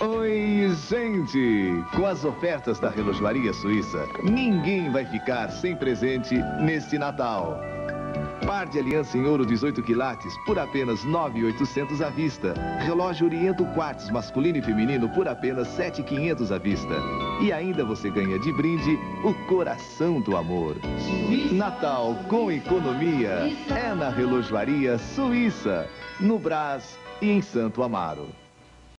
Oi, gente! Com as ofertas da Relojoaria Suíça, ninguém vai ficar sem presente neste Natal. Par de aliança em ouro 18 quilates por apenas 9,800 à vista. Relógio Oriento Quartz masculino e feminino por apenas 7,500 à vista. E ainda você ganha de brinde o coração do amor. Natal com economia é na Relojoaria Suíça, no Brás e em Santo Amaro.